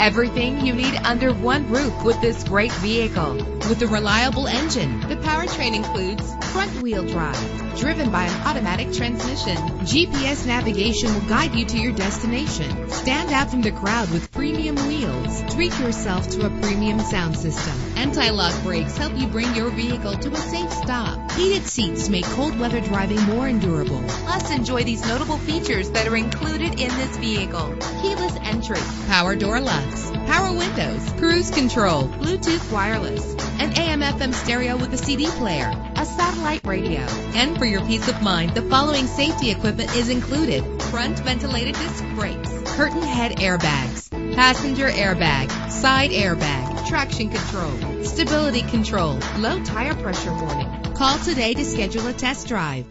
Everything you need under one roof with this great vehicle. With a reliable engine, the powertrain includes front-wheel drive, driven by an automatic transmission. GPS navigation will guide you to your destination. Stand out from the crowd with premium wheels. Treat yourself to a premium sound system. Anti-lock brakes help you bring your vehicle to a safe stop. Heated seats make cold weather driving more endurable. Plus, enjoy these notable features that are included in this vehicle. Keyless entry, power door locks, power windows, cruise control, Bluetooth wireless, an AM FM stereo with a CD player, a satellite radio. And for your peace of mind, the following safety equipment is included. Front ventilated disc brakes, curtain head airbags, passenger airbag, side airbag, traction control, stability control, low tire pressure warning. Call today to schedule a test drive.